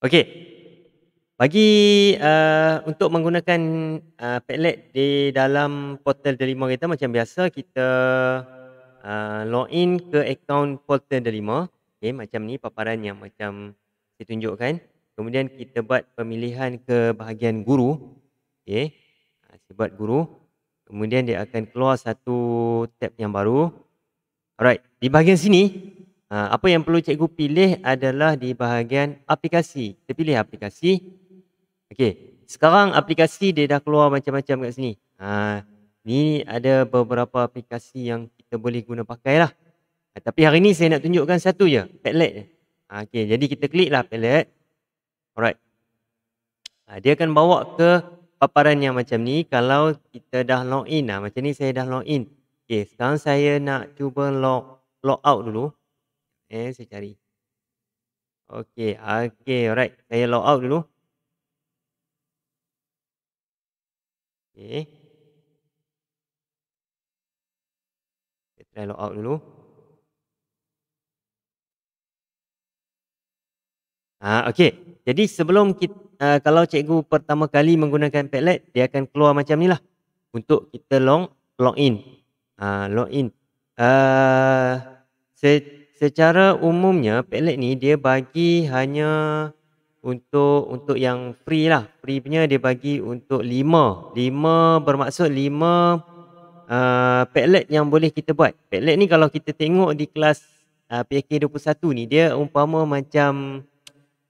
Okey. Bagi, uh, untuk menggunakan, uh, Padlet di dalam portal Delima kita macam biasa kita, uh, login ke akaun portal Delima. Okey, macam ni paparan yang macam saya tunjukkan. Kemudian kita buat pemilihan ke bahagian guru. Okey, uh, saya buat guru. Kemudian dia akan keluar satu tab yang baru. Alright, di bahagian sini Ha, apa yang perlu cikgu pilih adalah di bahagian aplikasi. Kita pilih aplikasi. Okey, sekarang aplikasi dia dah keluar macam-macam kat sini. Ha, ni ada beberapa aplikasi yang kita boleh guna pakai lah. Ha, tapi hari ni saya nak tunjukkan satu je, Padlet je. Ha, Okey, jadi kita klik lah Padlet. Alright. Ha, dia akan bawa ke paparan yang macam ni kalau kita dah login. Ha, macam ni saya dah login. Okey, sekarang saya nak cuba log log out dulu. Eh, saya cari. Okey, okey, alright. Saya log out dulu. Okey. Saya try log out dulu. Ah, okey. Jadi sebelum kita, uh, kalau cikgu pertama kali menggunakan Padlet, dia akan keluar macam ni lah. Untuk kita log login. Ah, login. Uh, saya secara umumnya Padlet ni dia bagi hanya untuk untuk yang free lah. Free punya dia bagi untuk 5. 5 bermaksud 5 uh, Padlet yang boleh kita buat. Padlet ni kalau kita tengok di kelas uh, PK21 ni dia umpama macam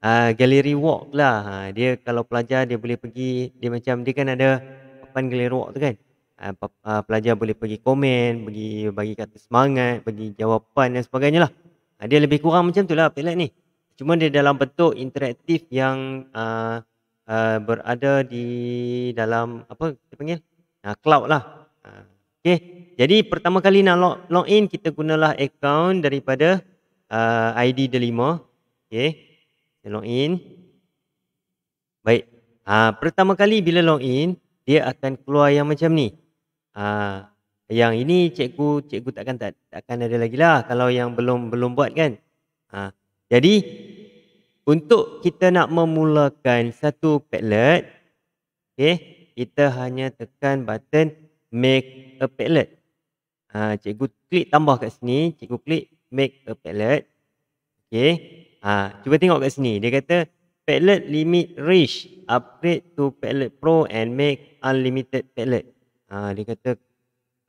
uh, gallery walk lah. Ha, dia kalau pelajar dia boleh pergi dia macam dia kan ada papan gallery walk tu kan. Uh, uh, pelajar boleh pergi komen, bagi bagi kata semangat, bagi jawapan dan sebagainya lah. Uh, dia lebih kurang macam tu lah Padlet ni. Cuma dia dalam bentuk interaktif yang uh, uh, berada di dalam apa kita panggil? Uh, cloud lah. Uh, okay. Jadi pertama kali nak log, log in kita gunalah akaun daripada uh, ID Delima. Okay. Log in. Baik. Uh, pertama kali bila log in dia akan keluar yang macam ni. Uh, yang ini cikgu cikgu takkan tak takkan ada lagi lah kalau yang belum belum buat kan. Ha, jadi untuk kita nak memulakan satu Padlet, okay, kita hanya tekan button make a Padlet. Ha, cikgu klik tambah kat sini, cikgu klik make a Padlet. Okay. Ha, cuba tengok kat sini. Dia kata Padlet limit reach, upgrade to Padlet Pro and make unlimited Padlet. Ha, dia kata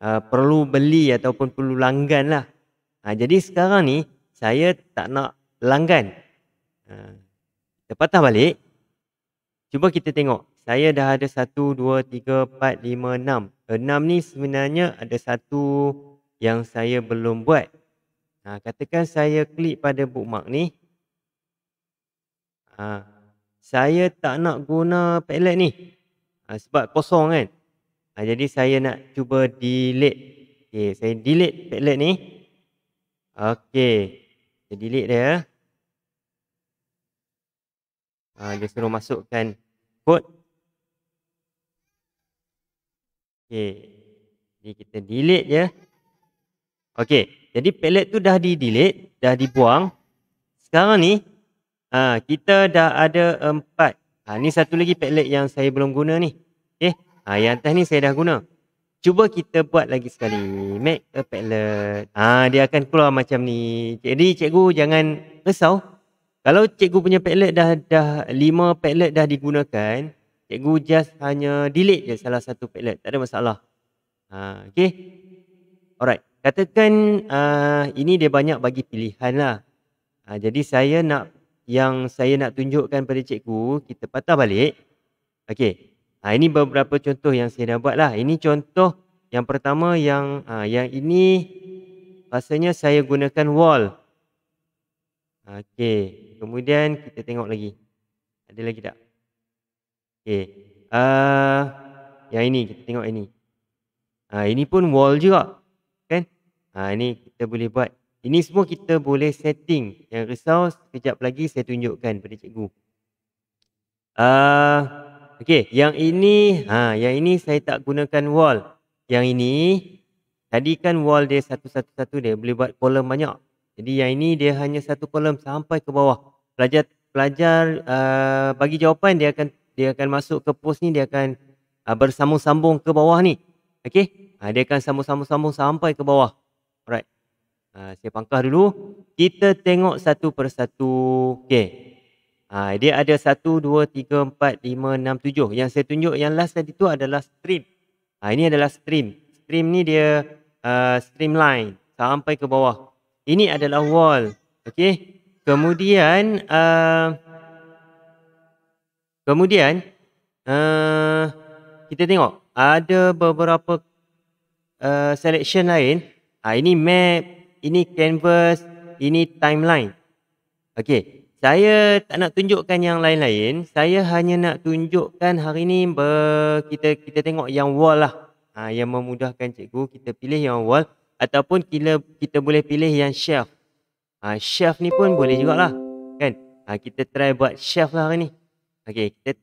uh, perlu beli ataupun perlu langgan lah. Ha, jadi sekarang ni saya tak nak langgan. Ha, kita patah balik. Cuba kita tengok. Saya dah ada satu, dua, tiga, empat, lima, enam. Enam ni sebenarnya ada satu yang saya belum buat. Ha, katakan saya klik pada bookmark ni. Ha, saya tak nak guna Padlet ni. Ha, sebab kosong kan. Ha, jadi saya nak cuba delete. Okey, saya delete Padlet ni. Okey. Saya delete dia. Ha, dia suruh masukkan kod. Okey. Jadi kita delete je. Okey. Jadi Padlet tu dah di delete, dah dibuang. Sekarang ni ha, kita dah ada empat. Ha, ni satu lagi Padlet yang saya belum guna ni. Okey. Ha, yang atas ni saya dah guna. Cuba kita buat lagi sekali. Make a Padlet. Ha, dia akan keluar macam ni. Jadi cikgu jangan risau. Kalau cikgu punya Padlet dah dah lima Padlet dah digunakan, cikgu just hanya delete je salah satu Padlet. Tak ada masalah. Ha, okay. Alright. Katakan uh, ini dia banyak bagi pilihan lah. Ha, jadi saya nak yang saya nak tunjukkan pada cikgu, kita patah balik. Okay. Ha, ini beberapa contoh yang saya dah buat lah. Ini contoh yang pertama yang ha, yang ini rasanya saya gunakan wall. Okey. Kemudian kita tengok lagi. Ada lagi tak? Okey. Uh, yang ini kita tengok ini. Ha, ini pun wall juga. Kan? Ha, ini kita boleh buat. Ini semua kita boleh setting. Yang risau sekejap lagi saya tunjukkan pada cikgu. Uh, Okey, yang ini, ha, yang ini saya tak gunakan wall. Yang ini, tadi kan wall dia satu-satu-satu dia boleh buat kolom banyak. Jadi yang ini dia hanya satu kolom sampai ke bawah. Pelajar pelajar uh, bagi jawapan dia akan dia akan masuk ke pos ni dia akan uh, bersambung-sambung ke bawah ni. Okey? Uh, dia akan sambung-sambung-sambung sampai ke bawah. Alright. Uh, saya pangkah dulu. Kita tengok satu persatu. Okey. Uh, dia ada satu, dua, tiga, empat, lima, enam, tujuh. Yang saya tunjuk yang last tadi tu adalah stream. Uh, ini adalah stream. Stream ni dia uh, streamline sampai ke bawah. Ini adalah wall. Okey. Kemudian uh, kemudian uh, kita tengok ada beberapa uh, selection lain. Uh, ini map, ini canvas, ini timeline. Okey. Saya tak nak tunjukkan yang lain-lain. Saya hanya nak tunjukkan hari ni ber, kita kita tengok yang wall lah. Ha, yang memudahkan cikgu kita pilih yang wall ataupun kita kita boleh pilih yang shelf. Ha, shelf ni pun boleh jugalah. Kan? Ha, kita try buat shelf lah hari ni. Okey, kita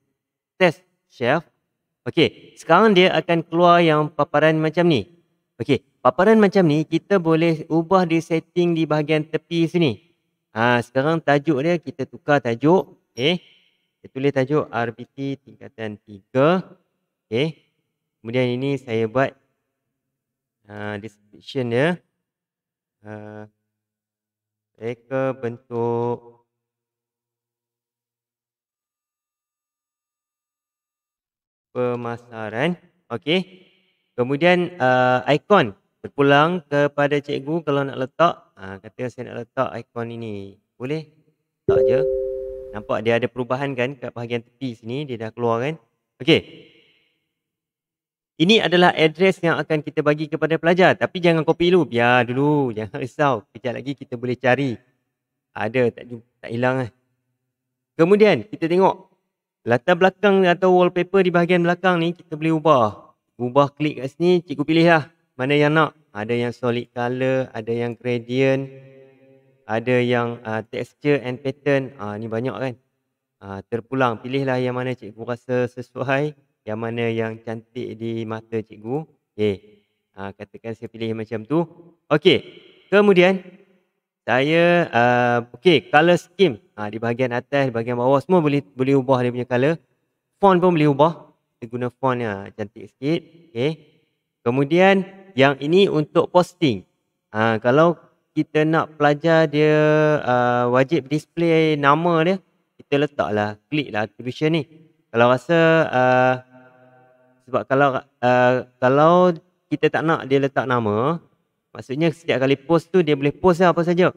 test shelf. Okey, sekarang dia akan keluar yang paparan macam ni. Okey, paparan macam ni kita boleh ubah di setting di bahagian tepi sini. Ha, sekarang tajuk dia kita tukar tajuk. Okey. Kita tulis tajuk RBT tingkatan 3. Okey. Kemudian ini saya buat uh, description dia. Uh, reka bentuk pemasaran. Okey. Kemudian uh, ikon berpulang kepada cikgu kalau nak letak. Uh, kata saya nak letak ikon ini. Boleh? Tak je. Nampak dia ada perubahan kan kat bahagian tepi sini. Dia dah keluar kan. Okey. Ini adalah address yang akan kita bagi kepada pelajar. Tapi jangan copy dulu. Biar dulu. Jangan risau. Kejap lagi kita boleh cari. Ada. Tak, tak hilang. Eh. Kemudian kita tengok. Latar belakang atau wallpaper di bahagian belakang ni kita boleh ubah. Ubah klik kat sini. Cikgu pilih lah. Mana yang nak. Ada yang solid color. Ada yang gradient. Ada yang uh, texture and pattern. Uh, ni banyak kan. Uh, terpulang. Pilihlah yang mana cikgu rasa sesuai yang mana yang cantik di mata cikgu. Okey. Ha, katakan saya pilih macam tu. Okey. Kemudian saya uh, okey, color scheme. Ha, di bahagian atas, di bahagian bawah semua boleh boleh ubah dia punya color. Font pun boleh ubah. Kita guna font yang cantik sikit. Okey. Kemudian yang ini untuk posting. Ha, kalau kita nak pelajar dia uh, wajib display nama dia, kita letaklah, kliklah attribution ni. Kalau rasa uh, sebab kalau uh, kalau kita tak nak dia letak nama, maksudnya setiap kali post tu dia boleh post lah apa saja.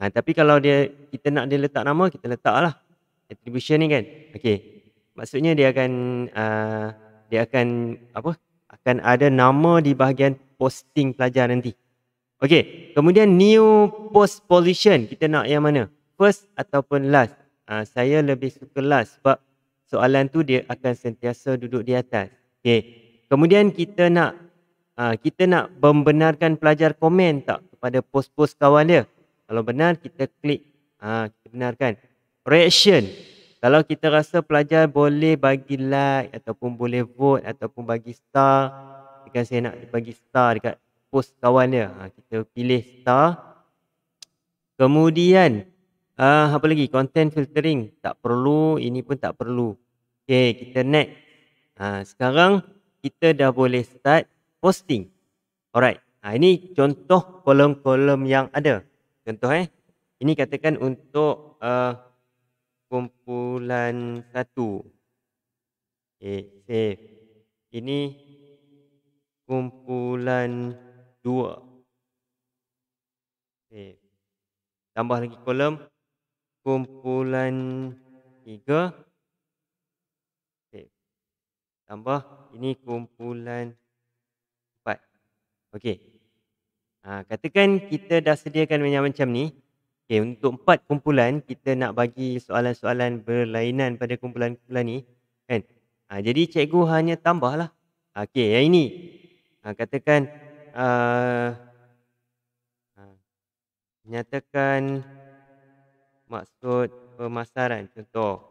Ha, tapi kalau dia kita nak dia letak nama, kita letaklah attribution ni kan. Okey. Maksudnya dia akan uh, dia akan apa? Akan ada nama di bahagian posting pelajar nanti. Okey, kemudian new post position kita nak yang mana? First ataupun last? Uh, saya lebih suka last sebab soalan tu dia akan sentiasa duduk di atas. Okey. Kemudian kita nak uh, kita nak membenarkan pelajar komen tak kepada post-post kawan dia. Kalau benar kita klik uh, kita benarkan. Reaction. Kalau kita rasa pelajar boleh bagi like ataupun boleh vote ataupun bagi star. Jika saya nak bagi star dekat post kawan dia. Uh, kita pilih star. Kemudian uh, apa lagi? Content filtering. Tak perlu. Ini pun tak perlu. Okay, kita next. Ha, sekarang kita dah boleh start posting. Alright. Ha, ini contoh kolom-kolom yang ada. Contoh eh. Ini katakan untuk uh, kumpulan satu. Okay, save. Ini kumpulan dua. Save. Tambah lagi kolom. Kumpulan tiga tambah ini kumpulan empat. Okey. Ha, katakan kita dah sediakan macam macam ni. Okey, untuk empat kumpulan kita nak bagi soalan-soalan berlainan pada kumpulan-kumpulan ni, kan? Ha, jadi cikgu hanya tambahlah. Okey, yang ini. Ha, katakan uh, ha, nyatakan maksud pemasaran contoh.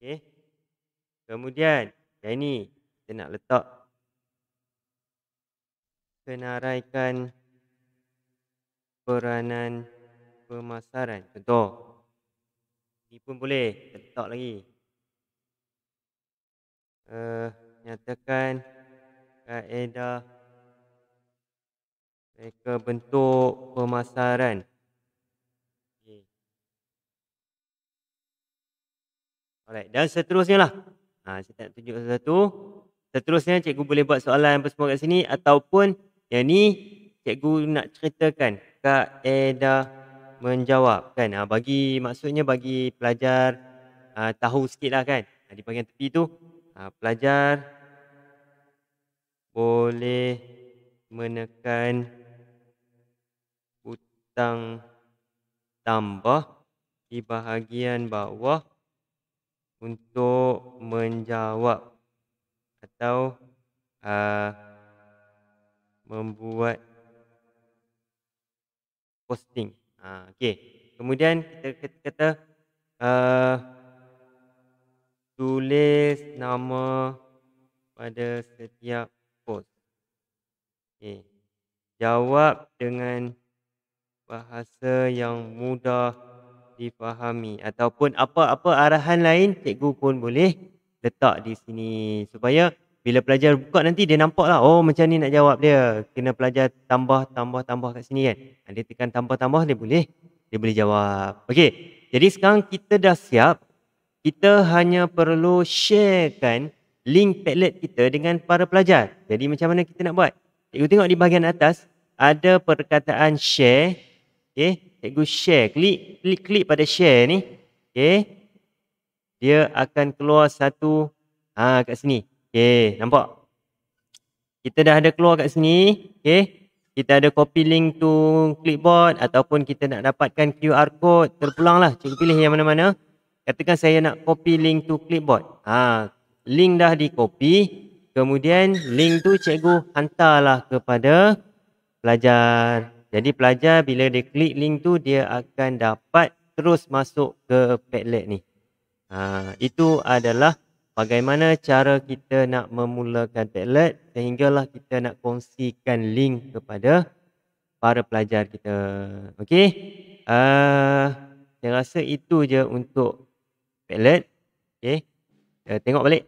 Okey. Kemudian yang ini kita nak letak senaraikan peranan pemasaran. Contoh. Ni pun boleh. Letak lagi. Uh, nyatakan kaedah mereka bentuk pemasaran. Alright. Dan seterusnya lah. Ha, saya tak tunjuk satu. Seterusnya cikgu boleh buat soalan apa semua kat sini. Ataupun yang ni cikgu nak ceritakan kaedah menjawab kan? Ha, bagi maksudnya bagi pelajar ha, tahu sikit lah kan? Ha, di bahagian tepi tu ha, pelajar boleh menekan butang tambah di bahagian bawah untuk menjawab atau uh, membuat posting Ha, okay. Kemudian kita kata uh, tulis nama pada setiap post. Okay. Jawab dengan bahasa yang mudah difahami ataupun apa-apa arahan lain cikgu pun boleh letak di sini supaya bila pelajar buka nanti dia nampak lah oh macam ni nak jawab dia. Kena pelajar tambah tambah tambah kat sini kan. Dia tekan tambah tambah dia boleh dia boleh jawab. Okey jadi sekarang kita dah siap. Kita hanya perlu sharekan link Padlet kita dengan para pelajar. Jadi macam mana kita nak buat? Cikgu tengok di bahagian atas ada perkataan share. Okey cikgu share. Klik klik klik pada share ni. Okey dia akan keluar satu ha, kat sini Okay, nampak? Kita dah ada keluar kat sini. Okay. Kita ada copy link to clipboard ataupun kita nak dapatkan QR code. Terpulang lah. Cikgu pilih yang mana-mana. Katakan saya nak copy link to clipboard. Ha, link dah di copy. Kemudian link tu cikgu hantarlah kepada pelajar. Jadi pelajar bila dia klik link tu dia akan dapat terus masuk ke Padlet ni. Ha, itu adalah bagaimana cara kita nak memulakan Padlet sehinggalah kita nak kongsikan link kepada para pelajar kita. Okey. Uh, saya rasa itu je untuk Padlet. Okey. Uh, tengok balik.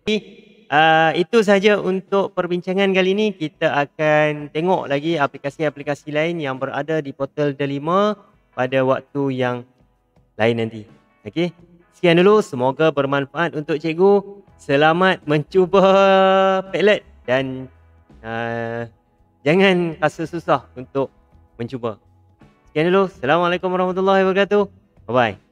Uh, itu saja untuk perbincangan kali ini. Kita akan tengok lagi aplikasi-aplikasi lain yang berada di portal Delima pada waktu yang lain nanti. Okey. Sekian dulu. Semoga bermanfaat untuk cikgu selamat mencuba Padlet dan uh, jangan rasa susah untuk mencuba. Sekian dulu. Assalamualaikum warahmatullahi wabarakatuh. Bye bye.